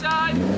side.